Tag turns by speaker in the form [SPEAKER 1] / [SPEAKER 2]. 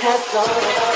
[SPEAKER 1] has gone.